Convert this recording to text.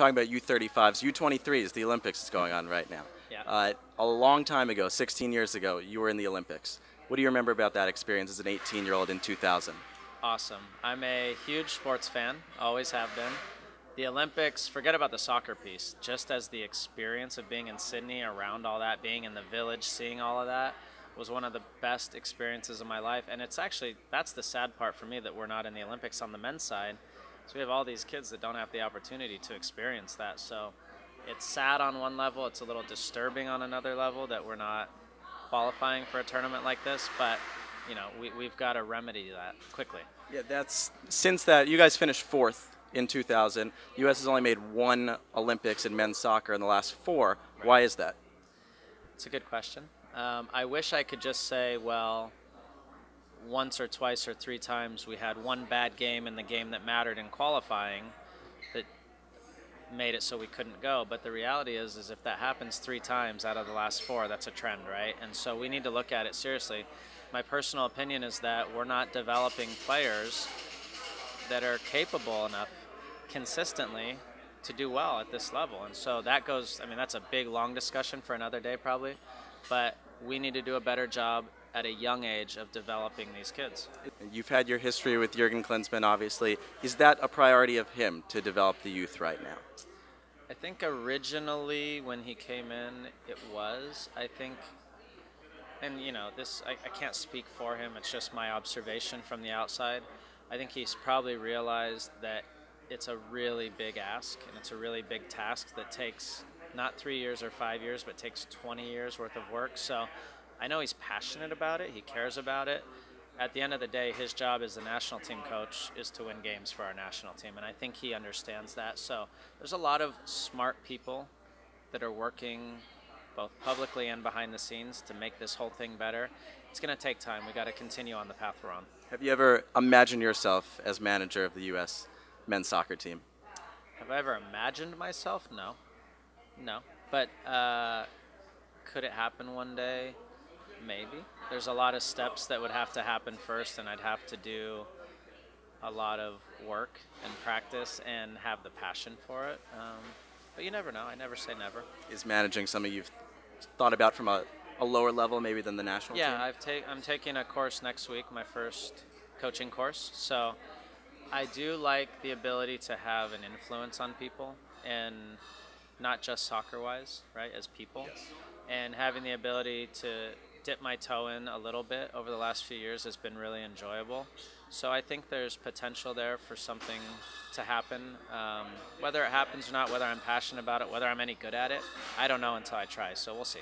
talking about U35s. U23s, the Olympics is going on right now. Yeah. Uh, a long time ago, 16 years ago, you were in the Olympics. What do you remember about that experience as an 18-year-old in 2000? Awesome. I'm a huge sports fan, always have been. The Olympics, forget about the soccer piece, just as the experience of being in Sydney, around all that, being in the village, seeing all of that, was one of the best experiences of my life. And it's actually, that's the sad part for me that we're not in the Olympics on the men's side. So we have all these kids that don't have the opportunity to experience that. So it's sad on one level, it's a little disturbing on another level that we're not qualifying for a tournament like this. But you know, we, we've got to remedy that quickly. Yeah, that's since that you guys finished fourth in 2000. U.S. has only made one Olympics in men's soccer in the last four. Right. Why is that? It's a good question. Um, I wish I could just say, well, once or twice or three times we had one bad game in the game that mattered in qualifying that made it so we couldn't go. But the reality is, is if that happens three times out of the last four, that's a trend, right? And so we need to look at it seriously. My personal opinion is that we're not developing players that are capable enough consistently to do well at this level. And so that goes, I mean, that's a big, long discussion for another day probably. But we need to do a better job at a young age of developing these kids. You've had your history with Jurgen Klinsmann, obviously. Is that a priority of him to develop the youth right now? I think originally when he came in, it was. I think, and you know, this I, I can't speak for him. It's just my observation from the outside. I think he's probably realized that it's a really big ask and it's a really big task that takes not three years or five years, but takes 20 years worth of work. So I know he's passionate about it, he cares about it. At the end of the day, his job as the national team coach is to win games for our national team, and I think he understands that. So there's a lot of smart people that are working both publicly and behind the scenes to make this whole thing better. It's going to take time. We got to continue on the path we're on. Have you ever imagined yourself as manager of the U.S. men's soccer team? Have I ever imagined myself? No. No. But uh, could it happen one day? Maybe. There's a lot of steps that would have to happen first, and I'd have to do a lot of work and practice and have the passion for it. Um, but you never know. I never say never. Is managing something you've thought about from a, a lower level, maybe than the national yeah, team? I've ta- I'm taking a course next week, my first coaching course. So I do like the ability to have an influence on people and not just soccer wise, right, as people. Yes. And having the ability to dip my toe in a little bit over the last few years has been really enjoyable. So I think there's potential there for something to happen. Um, whether it happens or not, whether I'm passionate about it, whether I'm any good at it, I don't know until I try. So we'll see.